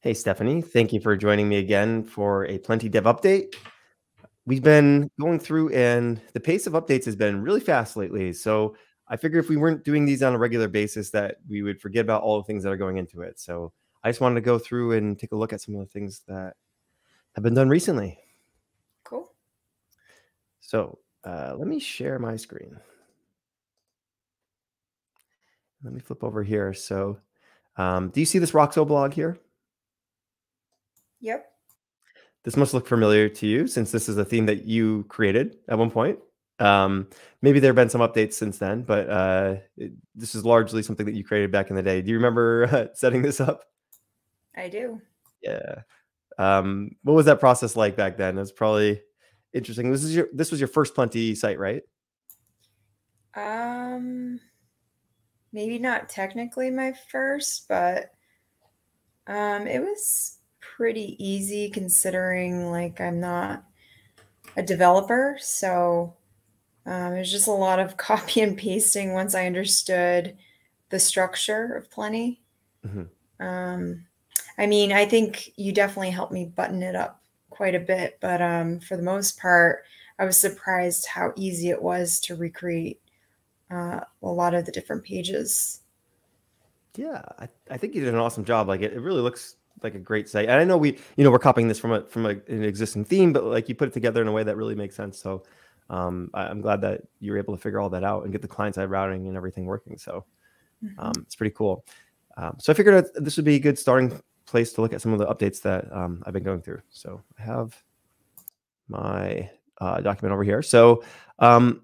Hey, Stephanie. Thank you for joining me again for a Plenti Dev update. We've been going through, and the pace of updates has been really fast lately. So I figured if we weren't doing these on a regular basis, that we would forget about all the things that are going into it. So I just wanted to go through and take a look at some of the things that have been done recently. Cool. So uh, let me share my screen. Let me flip over here. So um, do you see this Roxo blog here? Yep. This must look familiar to you since this is a theme that you created at one point. Um, maybe there have been some updates since then, but uh, it, this is largely something that you created back in the day. Do you remember uh, setting this up? I do. Yeah. Um, what was that process like back then? It was probably interesting. This is your this was your first Plenti site, right? Um, maybe not technically my first, but um, it was pretty easy considering like I'm not a developer. So um, it was just a lot of copy and pasting once I understood the structure of Plenti. Mm-hmm. Um, I mean, I think you definitely helped me button it up quite a bit, but um, for the most part, I was surprised how easy it was to recreate uh, a lot of the different pages. Yeah, I, I think you did an awesome job. Like it, it really looks like a great site. And I know we, you know, we're copying this from a from a, an existing theme, but like you put it together in a way that really makes sense. So um, I, am glad that you were able to figure all that out and get the client side routing and everything working. So mm-hmm. um, it's pretty cool. Um, so I figured this would be a good starting place to look at some of the updates that um, I've been going through. So I have my uh, document over here. So um,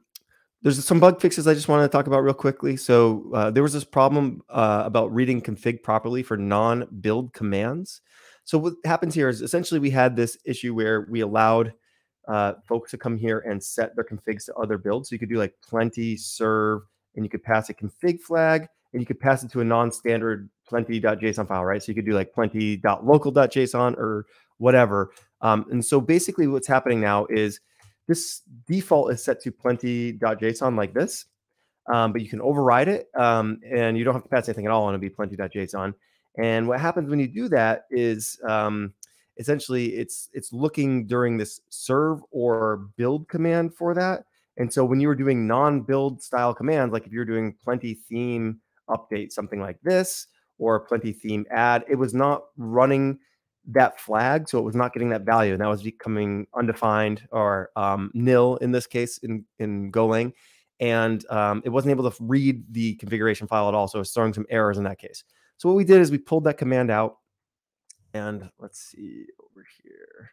there's some bug fixes I just want to talk about real quickly. So uh, there was this problem uh, about reading config properly for non-build commands. So what happens here is essentially we had this issue where we allowed uh, folks to come here and set their configs to other builds. So you could do like plenti serve, and you could pass a config flag, and you could pass it to a non-standard plenti.json file, right? So you could do like plenti.local.json or whatever. Um, and so basically what's happening now is this default is set to plenti.json like this, um, but you can override it um, and you don't have to pass anything at all on it be plenti.json. And what happens when you do that is um, essentially it's it's looking during this serve or build command for that. And so when you were doing non-build style commands, like if you're doing plenti theme update, something like this, or plenti theme add, it was not running that flag, so it was not getting that value, and that was becoming undefined or um, nil in this case in in Golang, and um, it wasn't able to read the configuration file at all, so it was throwing some errors in that case. So what we did is we pulled that command out, and let's see over here.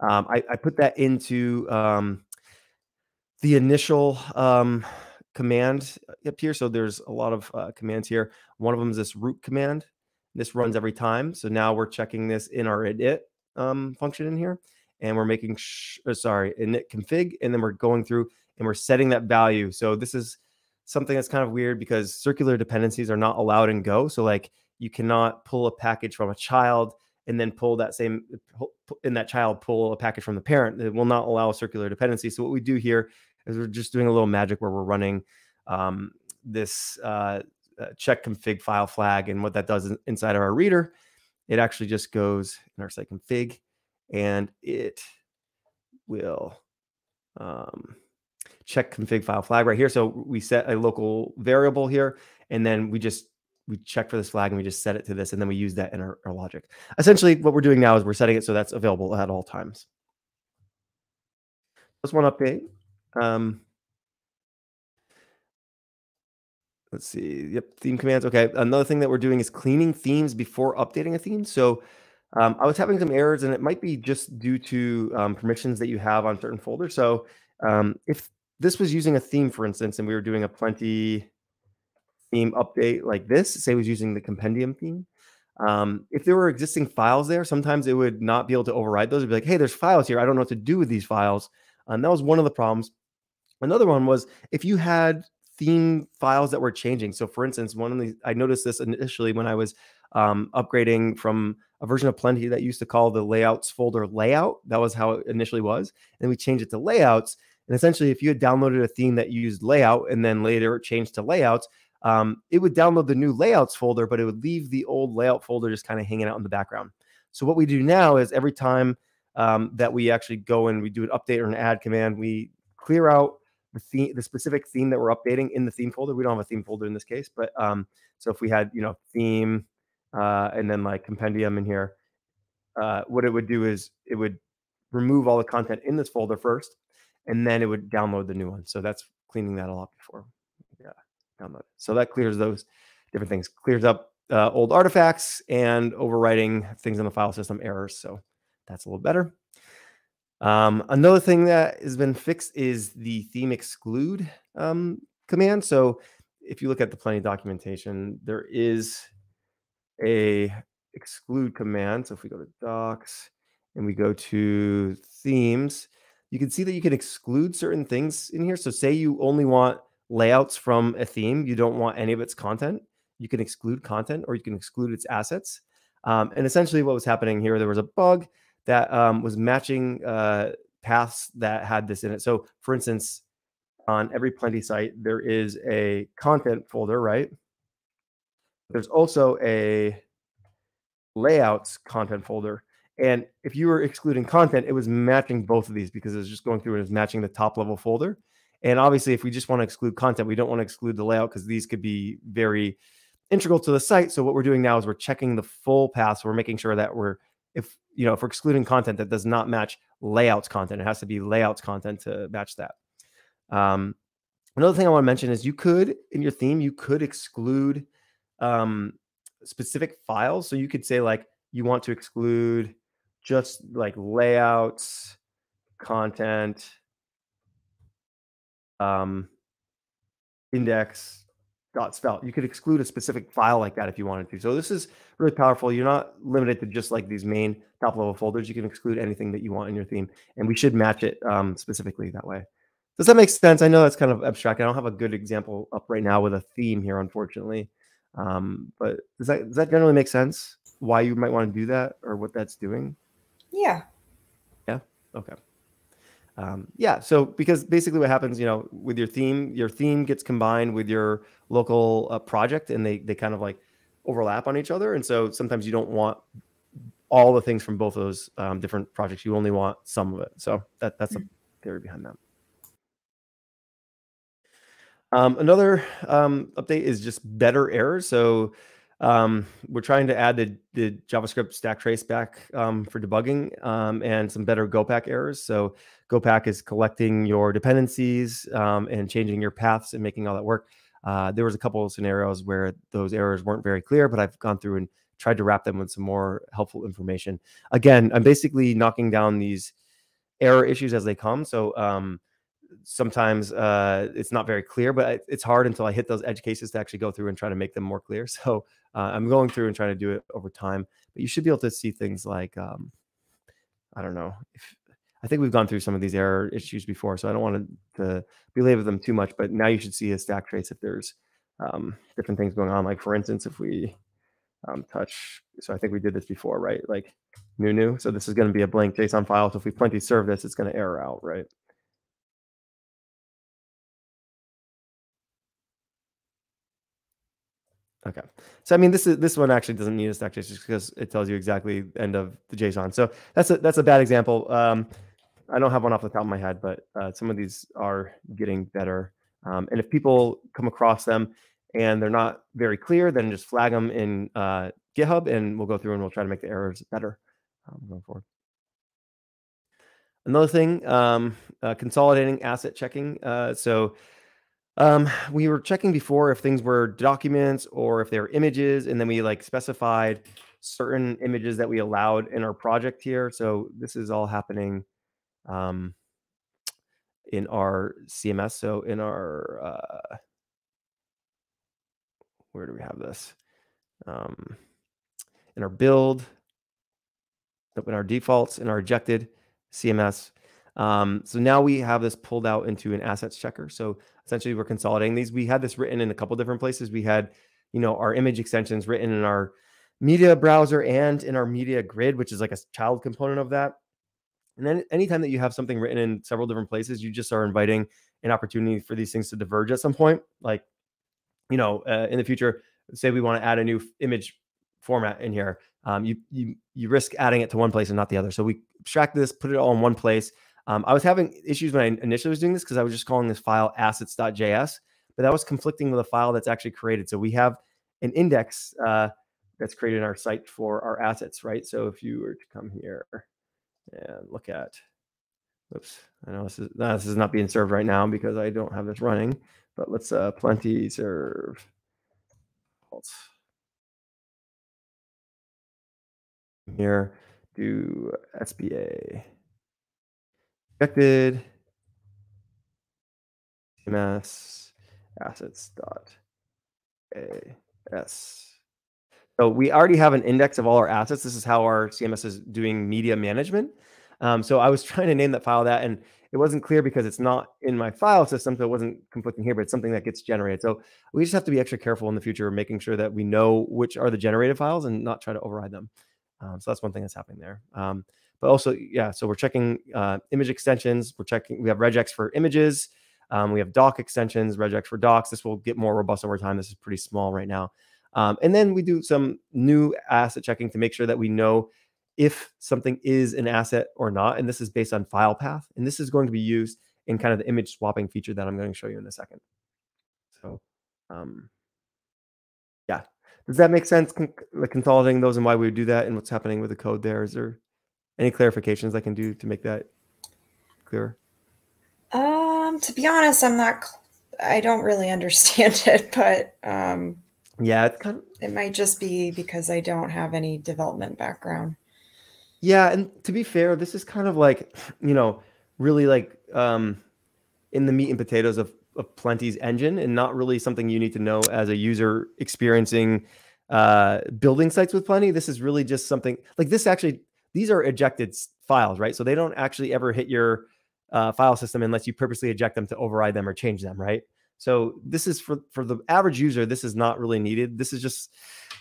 Um, I, I, put that into um, the initial um, command up here. So there's a lot of uh, commands here. One of them is this root command. This runs every time. So now we're checking this in our init um, function in here, and we're making uh, sorry init config, and then we're going through and we're setting that value. So this is something that's kind of weird because circular dependencies are not allowed in Go. So like you cannot pull a package from a child and then pull that same in that child pull a package from the parent. It will not allow circular dependency. So what we do here is we're just doing a little magic where we're running um, this uh, check config file flag. And what that does inside of our reader, it actually just goes in our site config and it will um, check config file flag right here. So we set a local variable here, and then we just we check for this flag and we just set it to this, and then we use that in our, our logic. Essentially, what we're doing now is we're setting it so that's available at all times. Just one update. Um, let's see. Yep, theme commands. Okay. Another thing that we're doing is cleaning themes before updating a theme. So um, I was having some errors, and it might be just due to um, permissions that you have on certain folders. So um, if this was using a theme, for instance, and we were doing a plenti theme update like this, say was using the compendium theme. Um, if there were existing files there, sometimes it would not be able to override those. It'd be like, hey, there's files here. I don't know what to do with these files. And that was one of the problems. Another one was if you had theme files that were changing. So, for instance, one of the I noticed this initially when I was um, upgrading from a version of Plenti that used to call the layouts folder layout. That was how it initially was. And we changed it to layouts. And essentially, if you had downloaded a theme that used layout and then later changed to layouts, um, it would download the new layouts folder, but it would leave the old layout folder just kind of hanging out in the background. So what we do now is every time um, that we actually go and we do an update or an add command, we clear out the theme, the specific theme that we're updating in the theme folder. We don't have a theme folder in this case, but um, so if we had, you know, theme uh, and then like compendium in here, uh, what it would do is it would remove all the content in this folder first, and then it would download the new one. So that's cleaning that all up before, yeah, download. So that clears those different things, clears up uh, old artifacts and overwriting things in the file system errors. So that's a little better. Um, another thing that has been fixed is the theme exclude um, command. So if you look at the Plenti documentation, there is a exclude command. So if we go to docs and we go to themes, you can see that you can exclude certain things in here. So say you only want layouts from a theme, you don't want any of its content, you can exclude content or you can exclude its assets. Um, and essentially what was happening here, there was a bug that um, was matching uh, paths that had this in it. So for instance, on every Plenti site, there is a content folder, right? There's also a layouts content folder. And if you were excluding content, it was matching both of these because it was just going through and it was matching the top level folder. And obviously, if we just want to exclude content, we don't want to exclude the layout because these could be very integral to the site. So what we're doing now is we're checking the full path. So we're making sure that we're if you know if we're excluding content that does not match layouts content, it has to be layouts content to match that. Um, another thing I want to mention is you could in your theme you could exclude um, specific files. So you could say like you want to exclude just like layouts, content, um, index dot svelte. You could exclude a specific file like that if you wanted to. So this is really powerful. You're not limited to just like these main top level folders. You can exclude anything that you want in your theme, and we should match it um, specifically that way. Does that make sense? I know that's kind of abstract. I don't have a good example up right now with a theme here, unfortunately. Um, but does that does that generally make sense? Why you might want to do that or what that's doing? Yeah. Yeah. Okay. Um, yeah. So because basically what happens, you know, with your theme, your theme gets combined with your local uh, project, and they they kind of like overlap on each other. And so sometimes you don't want all the things from both of those um, different projects. You only want some of it. So that that's a mm-hmm. theory behind that. Um, another um, update is just better errors. So um, we're trying to add the, the JavaScript stack trace back um, for debugging um, and some better GoPack errors. So GoPack is collecting your dependencies um, and changing your paths and making all that work. Uh, there was a couple of scenarios where those errors weren't very clear, but I've gone through and tried to wrap them with some more helpful information. Again, I'm basically knocking down these error issues as they come. So um, sometimes uh, it's not very clear, but it's hard until I hit those edge cases to actually go through and try to make them more clear. So uh, I'm going through and trying to do it over time. But you should be able to see things like, um, I don't know, if, I think we've gone through some of these error issues before, so I don't want to, to belabor them too much. But now you should see a stack trace if there's um, different things going on. Like for instance, if we um, touch, so I think we did this before, right? Like new new. So this is going to be a blank JSON file. So if we plenti serve this, it's going to error out, right? Okay. So I mean, this is this one actually doesn't need a stack trace just because it tells you exactly end of the JSON. So that's a that's a bad example. Um, I don't have one off the top of my head, but uh, some of these are getting better. Um, and if people come across them and they're not very clear, then just flag them in uh, GitHub, and we'll go through and we'll try to make the errors better um, going forward. Another thing, um, uh, consolidating asset checking. Uh, so um, we were checking before if things were documents or if they were images, and then we like specified certain images that we allowed in our project here. So this is all happening um, in our CMS. So in our uh, where do we have this? Um, in our build, in our defaults, in our ejected CMS. Um, so now we have this pulled out into an assets checker. So essentially we're consolidating these. We had this written in a couple different places. We had, you know, our image extensions written in our media browser and in our media grid, which is like a child component of that. And then anytime that you have something written in several different places, you just are inviting an opportunity for these things to diverge at some point. Like you know, uh, in the future, say we want to add a new image format in here, um, you you you risk adding it to one place and not the other. So we abstract this, put it all in one place. Um, I was having issues when I initially was doing this because I was just calling this file assets.js, but that was conflicting with a file that's actually created. So we have an index uh, that's created in our site for our assets, right? So if you were to come here and look at, oops, I know this is no, this is not being served right now because I don't have this running, but let's uh, plenti serve. Here, do SBA expected CMS assets dot as. So we already have an index of all our assets. This is how our CMS is doing media management. Um, so I was trying to name that file that, and it wasn't clear because it's not in my file system, so it wasn't conflicting here, but it's something that gets generated. So we just have to be extra careful in the future, making sure that we know which are the generated files and not try to override them. Um, so that's one thing that's happening there. Um, but also, yeah, so we're checking uh, image extensions. We're checking, we have regex for images. Um, we have doc extensions, regex for docs. This will get more robust over time. This is pretty small right now. Um, and then we do some new asset checking to make sure that we know if something is an asset or not. And this is based on file path. And this is going to be used in kind of the image swapping feature that I'm going to show you in a second. So, um, yeah. Does that make sense? Con- like consolidating those and why we would do that and what's happening with the code there? Is there any clarifications I can do to make that clearer? Um, to be honest, I'm not. I don't really understand it, but um, yeah, it's kind of. It might just be because I don't have any development background. Yeah, and to be fair, this is kind of like you know, really like um, in the meat and potatoes of of Plenti's engine, and not really something you need to know as a user experiencing uh, building sites with Plenti. This is really just something like this actually these are ejected files, right? So they don't actually ever hit your uh, file system unless you purposely eject them to override them or change them, right? So this is for for the average user. This is not really needed. This is just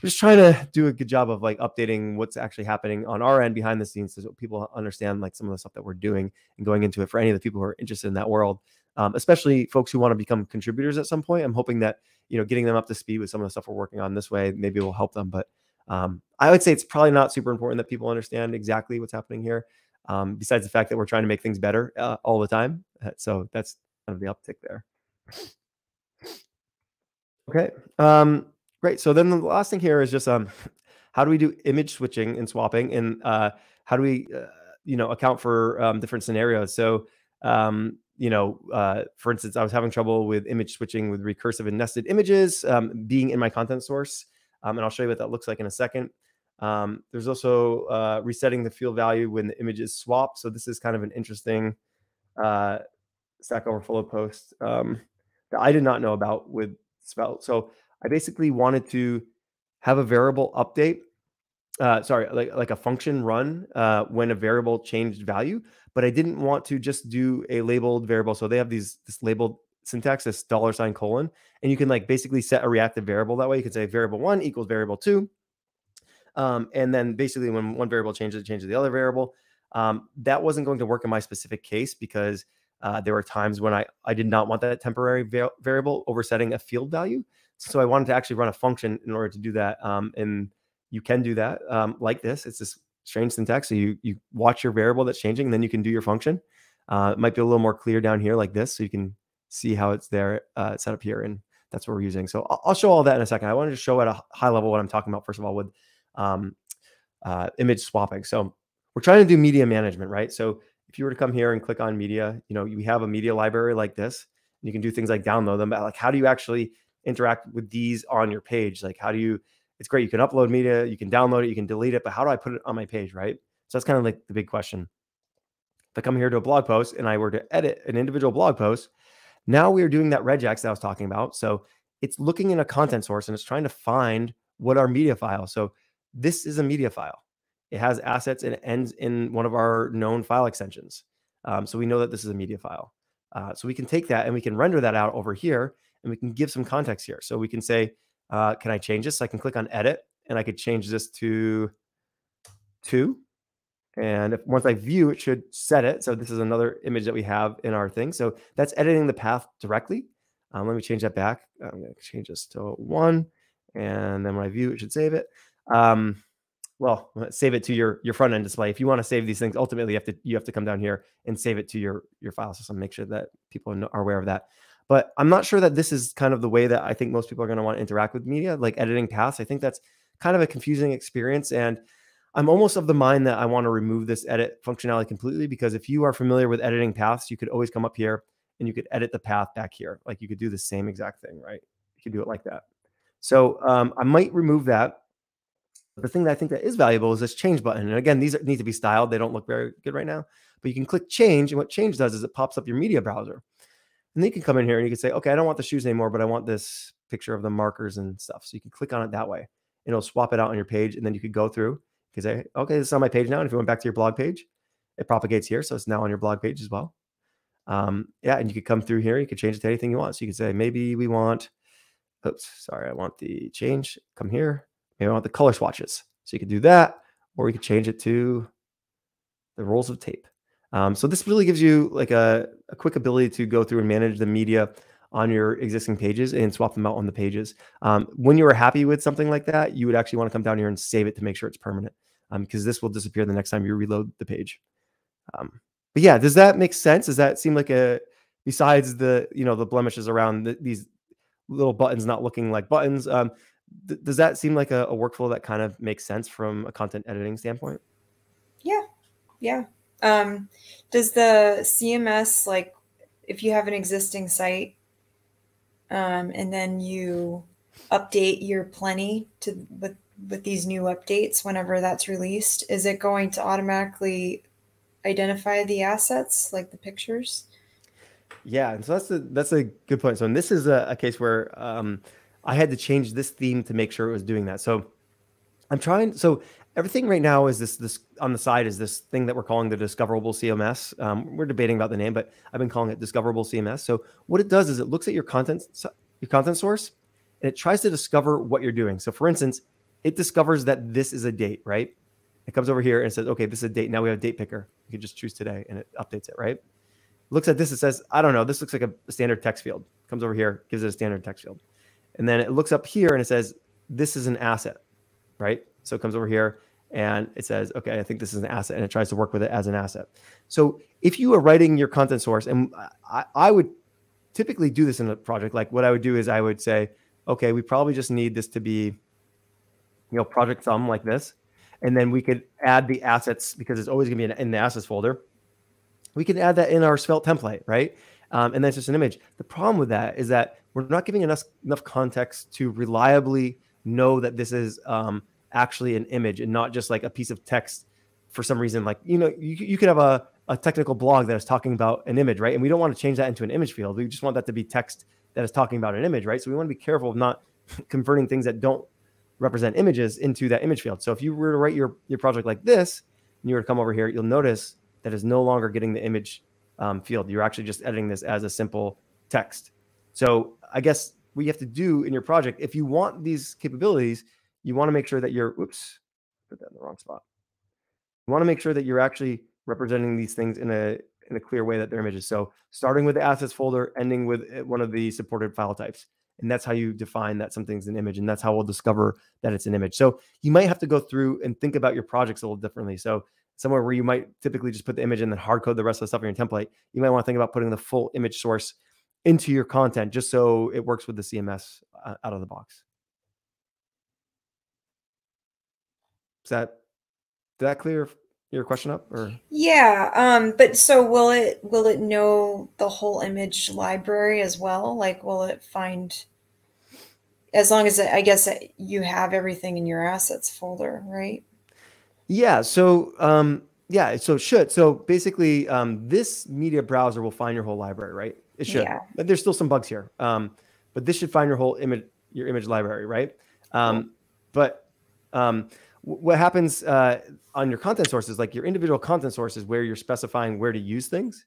just trying to do a good job of like updating what's actually happening on our end behind the scenes so people understand like some of the stuff that we're doing and going into it for any of the people who are interested in that world um, especially folks who want to become contributors at some point i'm hoping that you know getting them up to speed with some of the stuff we're working on this way maybe will help them but um, I would say it's probably not super important that people understand exactly what's happening here. Um, besides the fact that we're trying to make things better uh, all the time. Uh, so that's kind of the uptick there. Okay, um, great. So then the last thing here is just um, how do we do image switching and swapping, and uh, how do we, uh, you know, account for um, different scenarios? So, um, you know, uh, for instance, I was having trouble with image switching with recursive and nested images um, being in my content source. Um, and I'll show you what that looks like in a second. Um, there's also uh, resetting the field value when the image is swapped. So this is kind of an interesting uh, Stack Overflow post um, that I did not know about with Svelte. So I basically wanted to have a variable update. Uh, sorry, like like a function run uh, when a variable changed value, but I didn't want to just do a labeled variable. So they have these this labeled syntax, this dollar sign colon, and you can like basically set a reactive variable that way. You can say variable one equals variable two. Um, and then basically when one variable changes, it changes the other variable. Um, that wasn't going to work in my specific case because uh, there were times when I, I did not want that temporary va- variable oversetting a field value. So I wanted to actually run a function in order to do that. Um, and you can do that um, like this. It's this strange syntax. So you, you watch your variable that's changing, then you can do your function. Uh, it might be a little more clear down here like this. So you can see how it's there uh, set up here. And that's what we're using. So I'll, show all that in a second. I wanted to show at a high level what I'm talking about, first of all, with um, uh, image swapping. So we're trying to do media management, right? So if you were to come here and click on media, you know, we have a media library like this. you can do things like download them, but like how do you actually interact with these on your page? Like how do you, it's great. You can upload media, you can download it, you can delete it, but how do I put it on my page, right? So that's kind of like the big question. If I come here to a blog post and I were to edit an individual blog post, now we are doing that regex that I was talking about. So it's looking in a content source and it's trying to find what our media file. So this is a media file. It has assets and it ends in one of our known file extensions. Um, so we know that this is a media file. Uh, so we can take that and we can render that out over here and we can give some context here. So we can say, uh, can I change this? So I can click on edit and I could change this to two. And if once I view, it should set it. So this is another image that we have in our thing. So that's editing the path directly. Um, let me change that back. I'm going to change this to one, and then when I view, it should save it. Um, well, save it to your your front end display. If you want to save these things, ultimately you have to you have to come down here and save it to your your file system. Make sure that people are aware of that. But I'm not sure that this is kind of the way that I think most people are going to want to interact with media, like editing paths. I think that's kind of a confusing experience, and I'm almost of the mind that I want to remove this edit functionality completely because if you are familiar with editing paths, you could always come up here and you could edit the path back here. Like you could do the same exact thing, right? You could do it like that. So um, I might remove that the thing that I think that is valuable is this change button. And again, these need to be styled. They don't look very good right now, but you can click change. And what change does is it pops up your media browser. And then you can come in here and you can say, okay, I don't want the shoes anymore, but I want this picture of the markers and stuff. So you can click on it that way. And it'll swap it out on your page. And then you could go through because say, okay, this is on my page now. And if you went back to your blog page, it propagates here. So it's now on your blog page as well. Um, yeah, and you could come through here. You could change it to anything you want. So you can say, maybe we want, oops, sorry, I want the change. Come here, Maybe I want the color swatches. So you could do that, or you could change it to the rolls of tape. Um, so this really gives you like a, a quick ability to go through and manage the media on your existing pages and swap them out on the pages. Um, when you are happy with something like that, you would actually want to come down here and save it to make sure it's permanent because um, this will disappear the next time you reload the page. Um, but yeah, does that make sense? Does that seem like a, besides the, you know, the blemishes around the, these little buttons not looking like buttons, um, th- does that seem like a, a workflow that kind of makes sense from a content editing standpoint? Yeah, yeah. Um, does the CMS like if you have an existing site um, and then you update your Plenti to with with these new updates whenever that's released, is it going to automatically identify the assets like the pictures? Yeah, and so that's a that's a good point. So, and this is a, a case where um, I had to change this theme to make sure it was doing that. So I'm trying. So everything right now is this this on the side is this thing that we're calling the discoverable CMS. Um, we're debating about the name, but I've been calling it discoverable CMS. So what it does is it looks at your content your content source and it tries to discover what you're doing. So for instance, it discovers that this is a date, right? It comes over here and says, okay, this is a date. Now we have a date picker. You can just choose today and it updates it, right? Looks at this, it says, I don't know, this looks like a standard text field. Comes over here, gives it a standard text field. And then it looks up here and it says, this is an asset, right? So it comes over here and it says, okay, I think this is an asset, and it tries to work with it as an asset. So if you are writing your content source, and I, I would typically do this in a project, like what I would do is I would say, okay, we probably just need this to be, you know, project thumb like this. And then we could add the assets because it's always going to be in the assets folder. We can add that in our Svelte template, right? Um, and that's just an image. The problem with that is that we're not giving enough enough context to reliably know that this is um, actually an image and not just like a piece of text for some reason. Like you know, you, you could have a, a technical blog that is talking about an image, right? And we don't want to change that into an image field. We just want that to be text that is talking about an image, right? So we want to be careful of not converting things that don't represent images into that image field. So if you were to write your your project like this, and you were to come over here, you'll notice that is no longer getting the image um, field. You're actually just editing this as a simple text. So I guess what you have to do in your project, if you want these capabilities, you want to make sure that you're, oops, put that in the wrong spot. You want to make sure that you're actually representing these things in a in a clear way that they're images. So starting with the assets folder, ending with eh, one of the supported file types. And that's how you define that something's an image. And that's how we'll discover that it's an image. So you might have to go through and think about your projects a little differently. So somewhere where you might typically just put the image and then hard code the rest of the stuff in your template, you might want to think about putting the full image source into your content just so it works with the CMS uh, out of the box. Is that did that clear your question up or yeah um but so will it will it know the whole image library as well like will it find as long as it, i guess you have everything in your assets folder right yeah so um yeah so it should so basically um this media browser will find your whole library right it should. Yeah. But there's still some bugs here. Um, but this should find your whole image, your image library, right? Um, cool. But um, what happens uh, on your content sources, like your individual content sources, where you're specifying where to use things,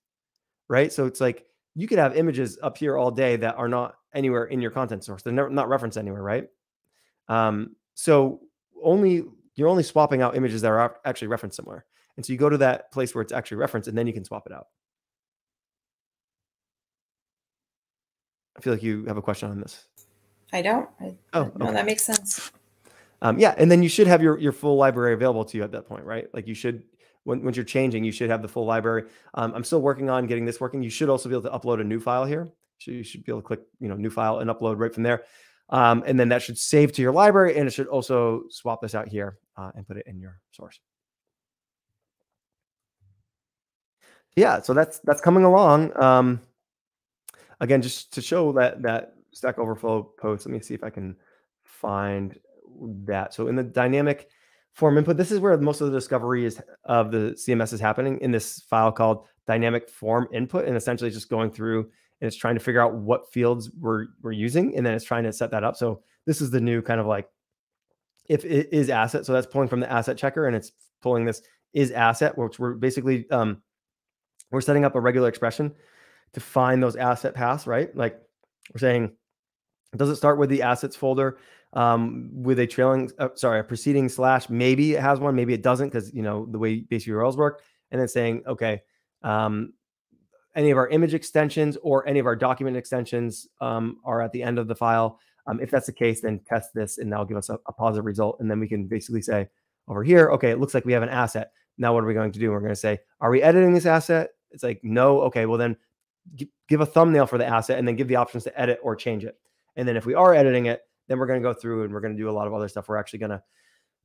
right? So it's like you could have images up here all day that are not anywhere in your content source. They're not referenced anywhere, right? Um, so only you're only swapping out images that are actually referenced somewhere. And so you go to that place where it's actually referenced, and then you can swap it out. I feel like you have a question on this. I don't. I, Oh, no, okay. that makes sense. Um, yeah, and then you should have your your full library available to you at that point, right? Like you should when once you're changing, you should have the full library. Um, I'm still working on getting this working. You should also be able to upload a new file here. So you should be able to click, you know, new file and upload right from there. Um, and then that should save to your library, and it should also swap this out here uh, and put it in your source. Yeah, so that's that's coming along. Um, again, just to show that that Stack Overflow post. Let me see if I can find that. So in the dynamic form input, this is where most of the discovery is of the CMS is happening in this file called dynamic form input, and essentially just going through and it's trying to figure out what fields we're we're using, and then it's trying to set that up. So this is the new kind of like if it is asset. So that's pulling from the asset checker, and it's pulling this is asset, which we're basically um, we're setting up a regular expression to find those asset paths, right? Like we're saying, does it start with the assets folder um, with a trailing, uh, sorry, a preceding slash? Maybe it has one, maybe it doesn't, because you know the way base URLs work. And then saying, okay, um, any of our image extensions or any of our document extensions um, are at the end of the file. Um, if that's the case, then test this, and that'll give us a, a positive result. And then we can basically say over here, okay, it looks like we have an asset. Now, what are we going to do? We're going to say, are we editing this asset? It's like, no. Okay, well, then give a thumbnail for the asset and then give the options to edit or change it. And then if we are editing it, then we're going to go through and we're going to do a lot of other stuff. We're actually going to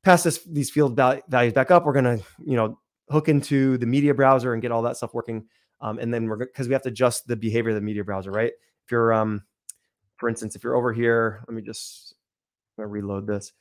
pass this these field values back up. We're going to, you know, hook into the media browser and get all that stuff working. Um, and then we're because we have to adjust the behavior of the media browser, right? If you're, um, for instance, if you're over here, let me just reload this.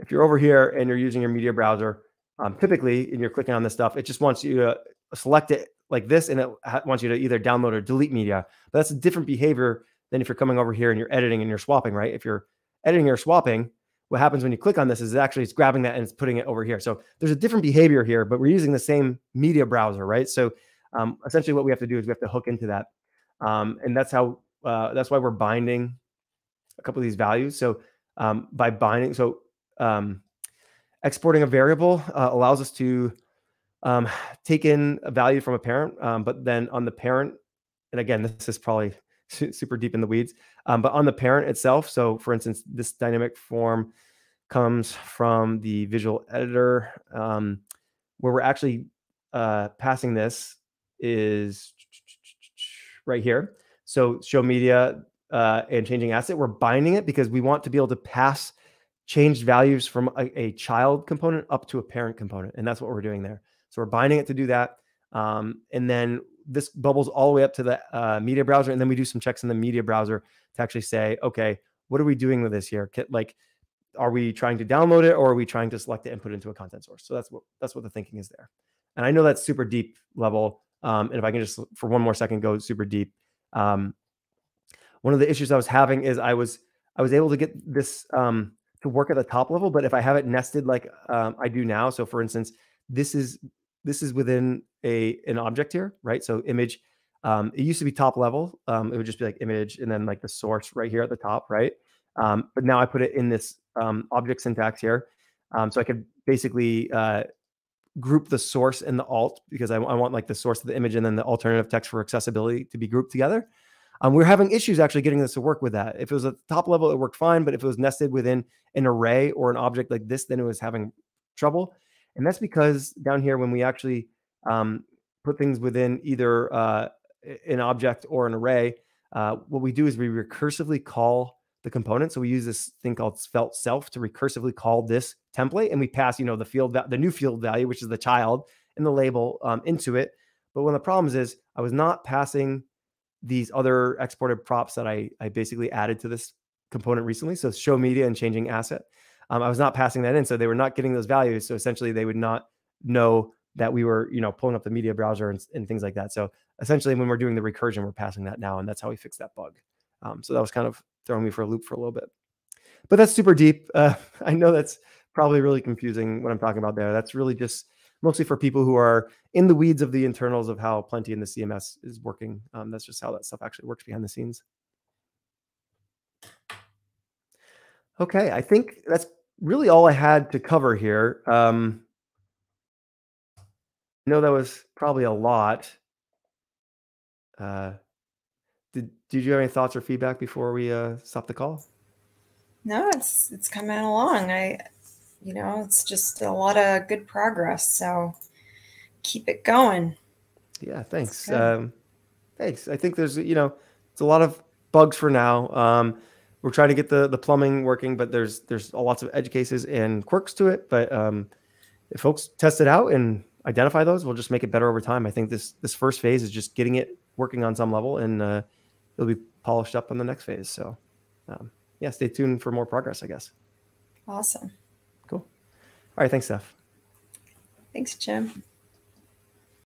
If you're over here and you're using your media browser, um, typically, and you're clicking on this stuff, it just wants you to select it like this, and it wants you to either download or delete media. But that's a different behavior than if you're coming over here and you're editing and you're swapping, right? If you're editing or swapping, what happens when you click on this is actually it's grabbing that and it's putting it over here. So there's a different behavior here, but we're using the same media browser, right? So um, essentially, what we have to do is we have to hook into that, um, and that's how uh, that's why we're binding a couple of these values. So um, by binding, so um, exporting a variable uh, allows us to um, take in a value from a parent, um, but then on the parent, and again, this is probably su- super deep in the weeds, um, but on the parent itself. So, for instance, this dynamic form comes from the visual editor, um, where we're actually uh, passing this is right here. So, show media uh, and changing asset, we're binding it because we want to be able to pass changed values from a, a child component up to a parent component, and that's what we're doing there. So we're binding it to do that. Um, and then this bubbles all the way up to the uh, media browser. And then we do some checks in the media browser to actually say, okay, what are we doing with this here? Like, are we trying to download it or are we trying to select it and put it into a content source? So that's what that's what the thinking is there. And I know that's super deep level. Um, and if I can just for one more second go super deep. Um, one of the issues I was having is I was I was able to get this um, to work at the top level, but if I have it nested like um, I do now, so for instance, this is this is within a an object here, right? So image, um, it used to be top level. Um, it would just be like image and then like the source right here at the top, right? Um, but now I put it in this um, object syntax here. Um, so I could basically uh, group the source and the alt because I, I, want like the source of the image and then the alternative text for accessibility to be grouped together. Um, we are having issues actually getting this to work with that. If it was at the top level, it worked fine. But if it was nested within an array or an object like this, then it was having trouble. And that's because down here, when we actually um, put things within either uh, an object or an array, uh, what we do is we recursively call the component. So we use this thing called svelte self to recursively call this template, and we pass, you know, the field, the new field value, which is the child, and the label um, into it. But one of the problems is I was not passing these other exported props that I I basically added to this component recently. So show media and changing asset um, I was not passing that in, so they were not getting those values. So essentially, they would not know that we were, you know, pulling up the media browser and, and things like that. So essentially, when we're doing the recursion, we're passing that now, and that's how we fix that bug. Um, so that was kind of throwing me for a loop for a little bit. But that's super deep. Uh, I know that's probably really confusing what I'm talking about there. That's really just mostly for people who are in the weeds of the internals of how Plenti in the CMS is working. Um, that's just how that stuff actually works behind the scenes. Okay, I think that's really all I had to cover here. Um, I know that was probably a lot. Uh, did did you have any thoughts or feedback before we uh, stop the call? No, it's it's coming along. I, you know, it's just a lot of good progress. So keep it going. Yeah, thanks. Um, thanks. I think there's you know it's a lot of bugs for now. Um, we're trying to get the the plumbing working, but there's there's lots of edge cases and quirks to it. But um, if folks test it out and identify those, we'll just make it better over time. I think this this first phase is just getting it working on some level, and uh, it'll be polished up on the next phase. So, um, yeah, stay tuned for more progress. I guess. Awesome. Cool. All right. Thanks, Steph. Thanks, Jim.